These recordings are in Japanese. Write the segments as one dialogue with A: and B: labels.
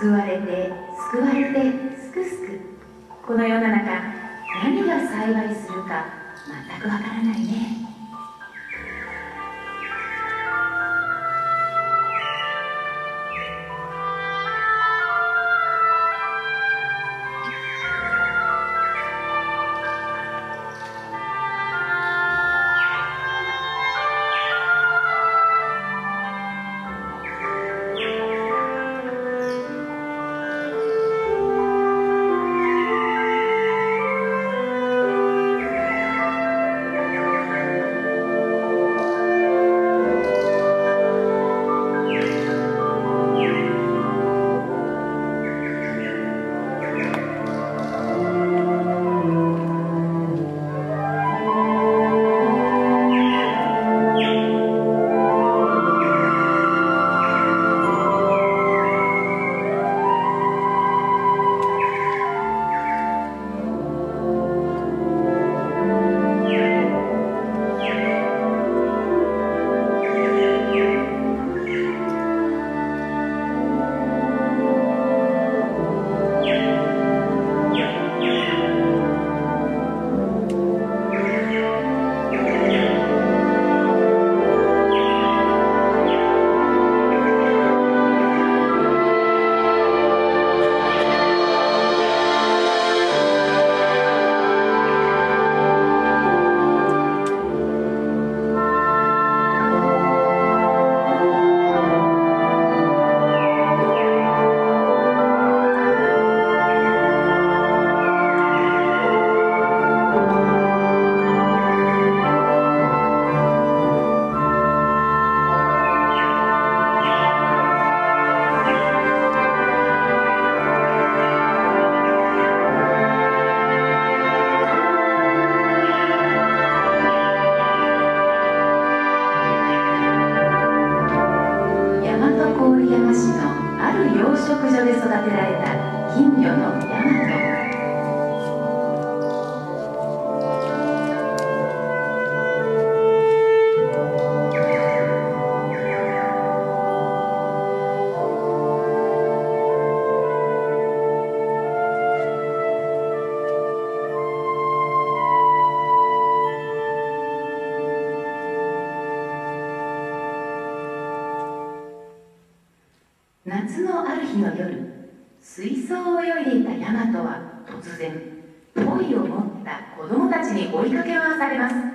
A: 救われて救われてすくすく。この世の中何が幸いするか全くわからないね。所で育てられた金魚ののある日の夜水槽を泳いでいたヤマトは突然ポイを持った子供たちに追いかけ回されます「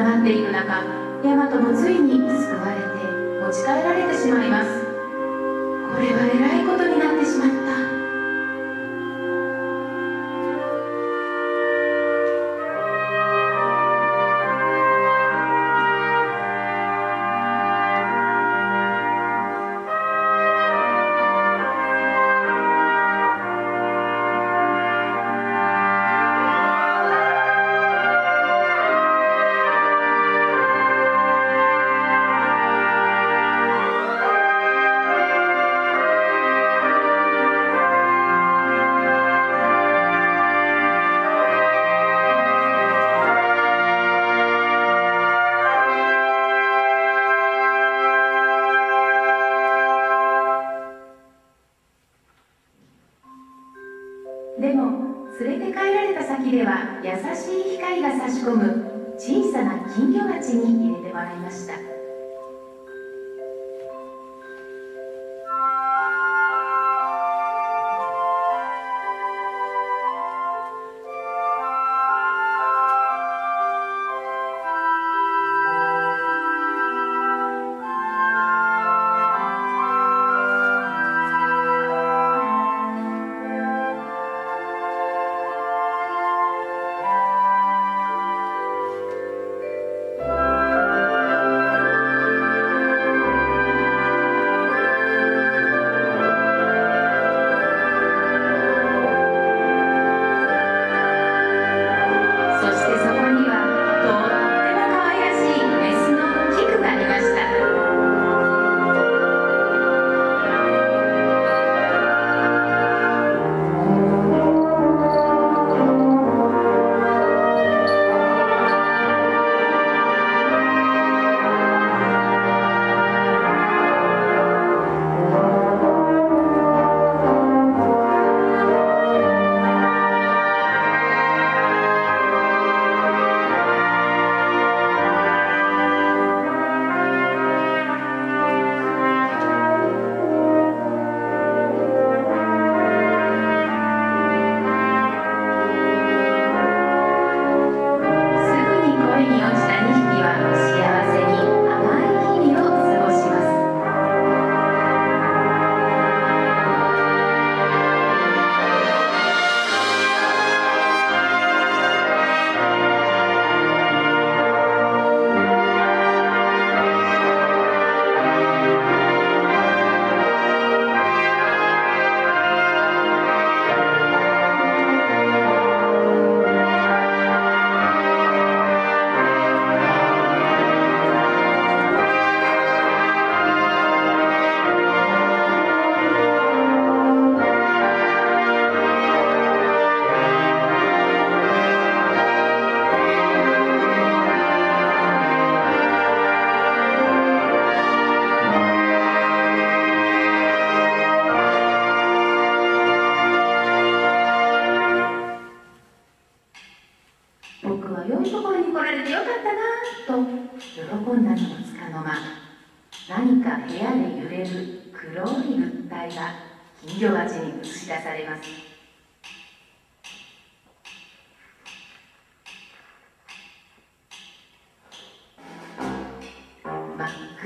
A: ど捕まっている中ヤマトもついに救われて持ち帰られてしまいます。これはえらいことになってしまった。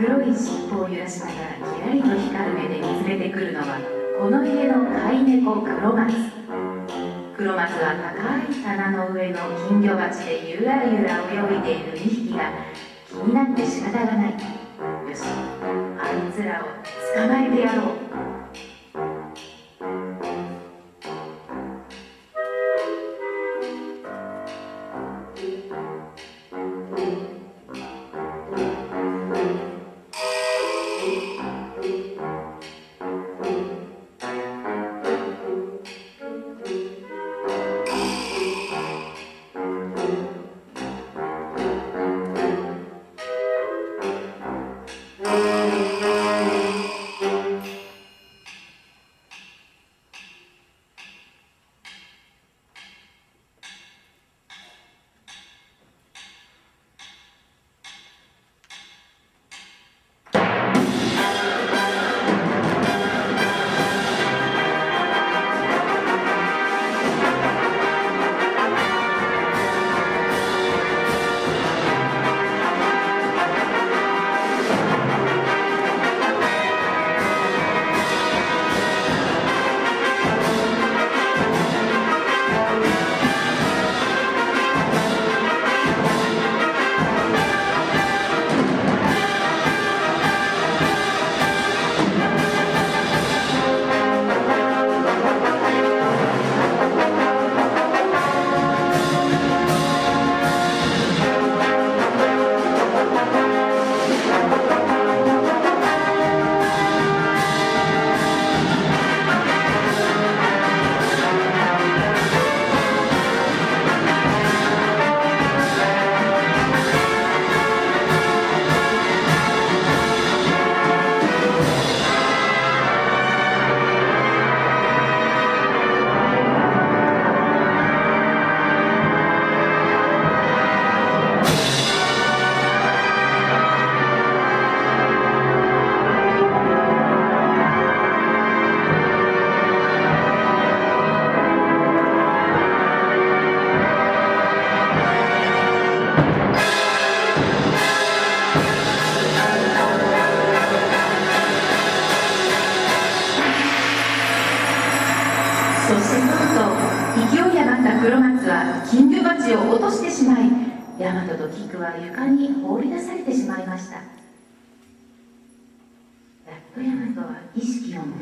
A: 黒い尻尾を揺らしながらきらりと光る目で見つめてくるのはこの家の飼い猫クロマツクロマツは高い棚の上の金魚鉢でゆらゆら泳いでいる2匹が気になって仕方がない。よしあいつらを捕まえてやろう。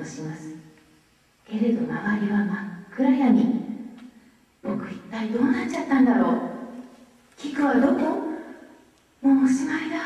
A: とします。けれど周りは真っ暗闇。僕一体どうなっちゃったんだろう。キクはどこ？もうおしまいだ。